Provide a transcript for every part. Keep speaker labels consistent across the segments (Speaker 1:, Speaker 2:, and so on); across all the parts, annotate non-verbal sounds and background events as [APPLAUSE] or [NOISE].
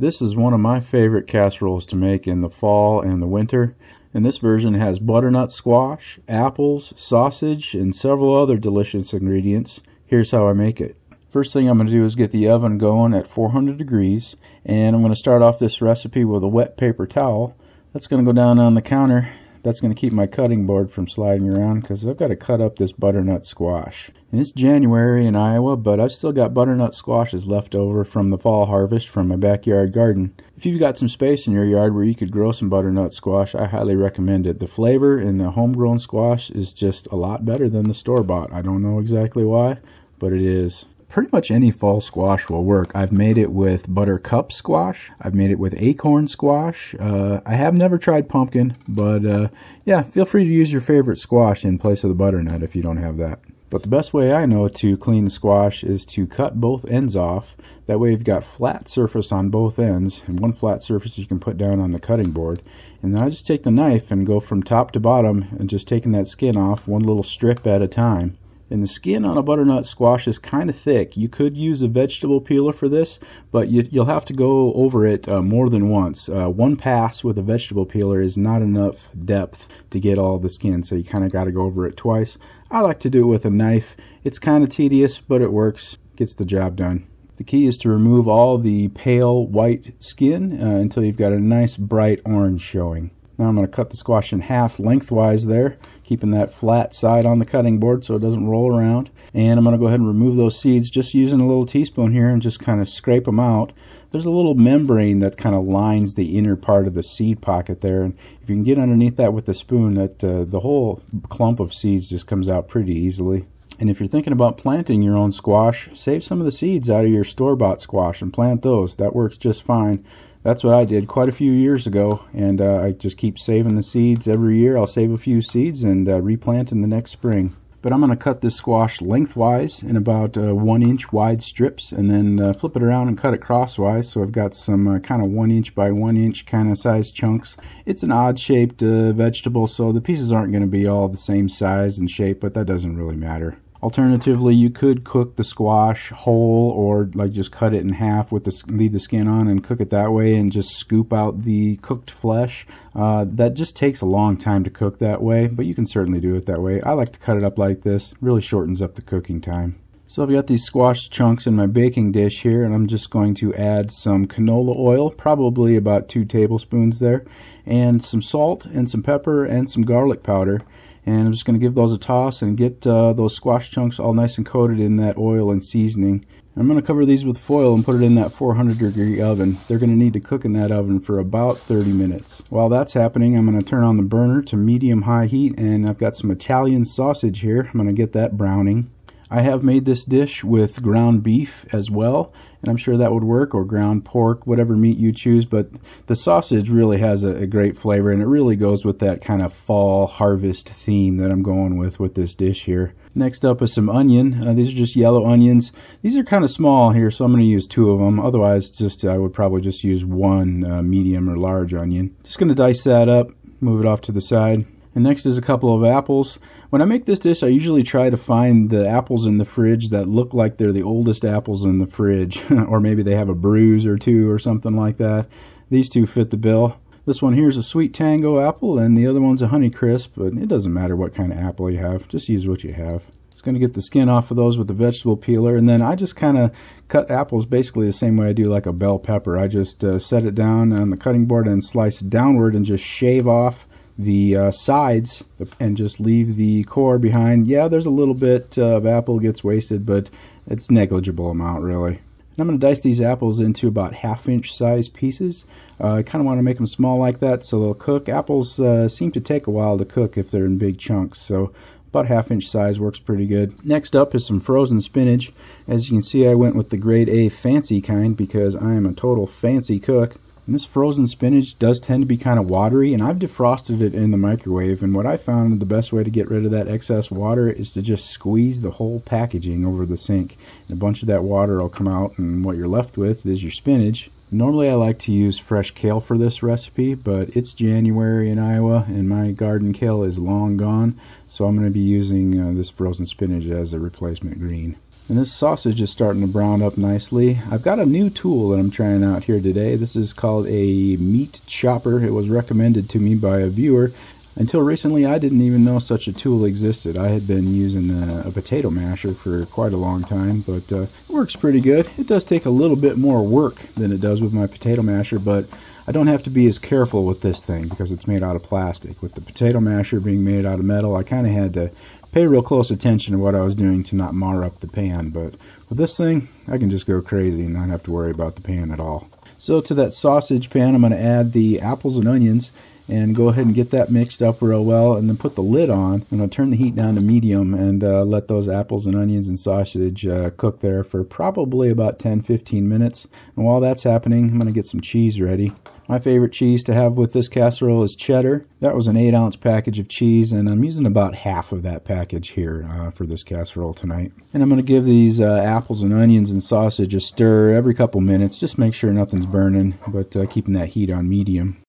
Speaker 1: This is one of my favorite casseroles to make in the fall and the winter. And this version has butternut squash, apples, sausage, and several other delicious ingredients. Here's how I make it. First thing I'm going to do is get the oven going at 400 degrees. And I'm going to start off this recipe with a wet paper towel. That's going to go down on the counter that's going to keep my cutting board from sliding around because I've got to cut up this butternut squash. And it's January in Iowa, but I've still got butternut squashes left over from the fall harvest from my backyard garden. If you've got some space in your yard where you could grow some butternut squash, I highly recommend it. The flavor in the homegrown squash is just a lot better than the store-bought. I don't know exactly why, but it is pretty much any fall squash will work. I've made it with buttercup squash. I've made it with acorn squash. Uh, I have never tried pumpkin, but uh, yeah, feel free to use your favorite squash in place of the butternut if you don't have that. But the best way I know to clean the squash is to cut both ends off. That way you've got flat surface on both ends and one flat surface you can put down on the cutting board. And then I just take the knife and go from top to bottom and just taking that skin off one little strip at a time. And the skin on a butternut squash is kind of thick. You could use a vegetable peeler for this, but you, will have to go over it uh, more than once. Uh, one pass with a vegetable peeler is not enough depth to get all the skin, so you kind of got to go over it twice. I like to do it with a knife. It's kind of tedious, but it works, gets the job done. The key is to remove all the pale white skin uh, until you've got a nice bright orange showing. Now I'm going to cut the squash in half lengthwise there, keeping that flat side on the cutting board so it doesn't roll around. And I'm going to go ahead and remove those seeds just using a little teaspoon here and just kind of scrape them out. There's a little membrane that kind of lines the inner part of the seed pocket there. And if you can get underneath that with the spoon, that uh, the whole clump of seeds just comes out pretty easily. And if you're thinking about planting your own squash, save some of the seeds out of your store-bought squash and plant those. That works just fine that's what I did quite a few years ago, and uh, I just keep saving the seeds every year. I'll save a few seeds and uh, replant in the next spring. But I'm going to cut this squash lengthwise in about uh, one inch wide strips and then uh, flip it around and cut it crosswise. So I've got some uh, kind of one inch by one inch kind of size chunks. It's an odd shaped uh, vegetable, so the pieces aren't going to be all the same size and shape, but that doesn't really matter. Alternatively, you could cook the squash whole or like just cut it in half with the leave the skin on and cook it that way and just scoop out the cooked flesh. Uh, that just takes a long time to cook that way, but you can certainly do it that way. I like to cut it up like this. It really shortens up the cooking time. So I've got these squash chunks in my baking dish here and I'm just going to add some canola oil, probably about two tablespoons there, and some salt and some pepper and some garlic powder and I'm just going to give those a toss and get uh, those squash chunks all nice and coated in that oil and seasoning. I'm going to cover these with foil and put it in that 400 degree oven. They're going to need to cook in that oven for about 30 minutes. While that's happening, I'm going to turn on the burner to medium high heat and I've got some Italian sausage here. I'm going to get that browning. I have made this dish with ground beef as well, and I'm sure that would work, or ground pork, whatever meat you choose, but the sausage really has a, a great flavor, and it really goes with that kind of fall harvest theme that I'm going with with this dish here. Next up is some onion. Uh, these are just yellow onions. These are kind of small here, so I'm going to use two of them. Otherwise, just I would probably just use one uh, medium or large onion. Just going to dice that up, move it off to the side. And next is a couple of apples. When I make this dish, I usually try to find the apples in the fridge that look like they're the oldest apples in the fridge, [LAUGHS] or maybe they have a bruise or two or something like that. These two fit the bill. This one here is a Sweet Tango apple, and the other one's a honey crisp, but it doesn't matter what kind of apple you have. Just use what you have. Just going to get the skin off of those with the vegetable peeler, and then I just kind of cut apples basically the same way I do like a bell pepper. I just uh, set it down on the cutting board and slice downward and just shave off the uh, sides and just leave the core behind. Yeah, there's a little bit of apple gets wasted, but it's negligible amount really. And I'm going to dice these apples into about half inch size pieces. Uh, I kind of want to make them small like that so they'll cook. Apples uh, seem to take a while to cook if they're in big chunks, so about half inch size works pretty good. Next up is some frozen spinach. As you can see I went with the grade A fancy kind because I am a total fancy cook. And this frozen spinach does tend to be kind of watery, and I've defrosted it in the microwave. And what I found the best way to get rid of that excess water is to just squeeze the whole packaging over the sink. And a bunch of that water will come out, and what you're left with is your spinach. Normally I like to use fresh kale for this recipe, but it's January in Iowa and my garden kale is long gone, so I'm going to be using uh, this frozen spinach as a replacement green. And this sausage is starting to brown up nicely. I've got a new tool that I'm trying out here today. This is called a meat chopper. It was recommended to me by a viewer. Until recently, I didn't even know such a tool existed. I had been using a, a potato masher for quite a long time, but uh, it works pretty good. It does take a little bit more work than it does with my potato masher, but I don't have to be as careful with this thing because it's made out of plastic. With the potato masher being made out of metal, I kind of had to pay real close attention to what I was doing to not mar up the pan. But with this thing, I can just go crazy and not have to worry about the pan at all. So to that sausage pan, I'm going to add the apples and onions and go ahead and get that mixed up real well and then put the lid on. And to turn the heat down to medium and uh, let those apples and onions and sausage uh, cook there for probably about 10-15 minutes. And while that's happening, I'm going to get some cheese ready. My favorite cheese to have with this casserole is cheddar. That was an 8 ounce package of cheese, and I'm using about half of that package here uh, for this casserole tonight. And I'm going to give these uh, apples and onions and sausage a stir every couple minutes. Just make sure nothing's burning, but uh, keeping that heat on medium.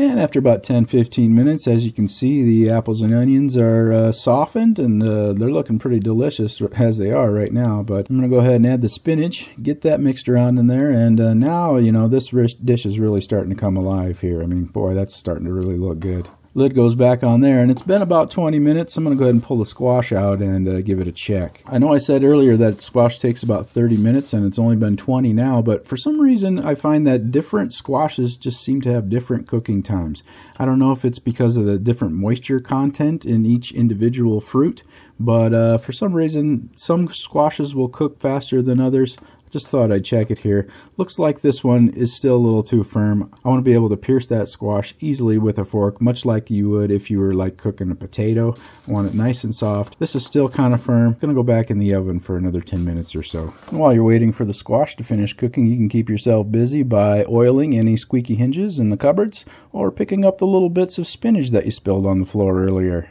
Speaker 1: And after about 10-15 minutes, as you can see, the apples and onions are uh, softened and uh, they're looking pretty delicious as they are right now. But I'm going to go ahead and add the spinach, get that mixed around in there. And uh, now, you know, this dish is really starting to come alive here. I mean, boy, that's starting to really look good lid goes back on there and it's been about 20 minutes. I'm going to go ahead and pull the squash out and uh, give it a check. I know i said earlier that squash takes about 30 minutes and it's only been 20 now but for some reason i find that different squashes just seem to have different cooking times. I don't know if it's because of the different moisture content in each individual fruit but uh, for some reason some squashes will cook faster than others just thought I'd check it here. Looks like this one is still a little too firm. I want to be able to pierce that squash easily with a fork, much like you would if you were like cooking a potato. I want it nice and soft. This is still kind of firm. Gonna go back in the oven for another 10 minutes or so. And while you're waiting for the squash to finish cooking, you can keep yourself busy by oiling any squeaky hinges in the cupboards or picking up the little bits of spinach that you spilled on the floor earlier.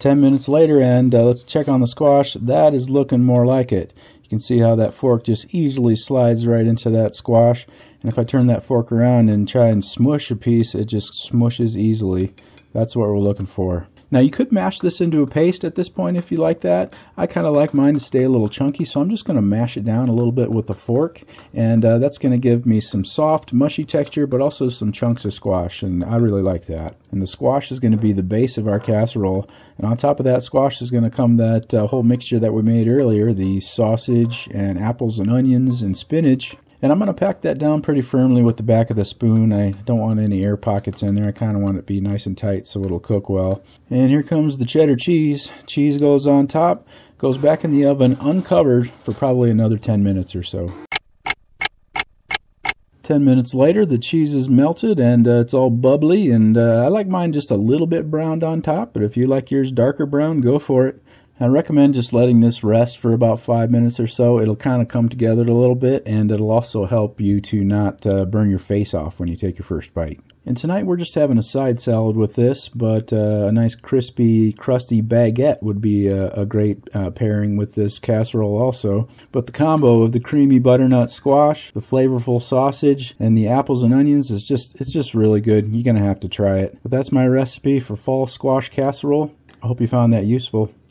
Speaker 1: 10 minutes later and uh, let's check on the squash. That is looking more like it. You can see how that fork just easily slides right into that squash. And if I turn that fork around and try and smush a piece, it just smushes easily. That's what we're looking for. Now you could mash this into a paste at this point if you like that. I kind of like mine to stay a little chunky, so I'm just going to mash it down a little bit with the fork, and uh, that's going to give me some soft, mushy texture, but also some chunks of squash, and I really like that. And the squash is going to be the base of our casserole, and on top of that squash is going to come that uh, whole mixture that we made earlier, the sausage and apples and onions and spinach, and I'm going to pack that down pretty firmly with the back of the spoon. I don't want any air pockets in there. I kind of want it to be nice and tight so it'll cook well. And here comes the cheddar cheese. Cheese goes on top, goes back in the oven uncovered for probably another 10 minutes or so. 10 minutes later, the cheese is melted and uh, it's all bubbly. And uh, I like mine just a little bit browned on top, but if you like yours darker brown, go for it. I recommend just letting this rest for about five minutes or so. It'll kind of come together a little bit and it'll also help you to not uh, burn your face off when you take your first bite. And tonight we're just having a side salad with this, but uh, a nice crispy, crusty baguette would be a, a great uh, pairing with this casserole also. But the combo of the creamy butternut squash, the flavorful sausage, and the apples and onions is just, it's just really good. You're going to have to try it. But that's my recipe for fall squash casserole. I hope you found that useful.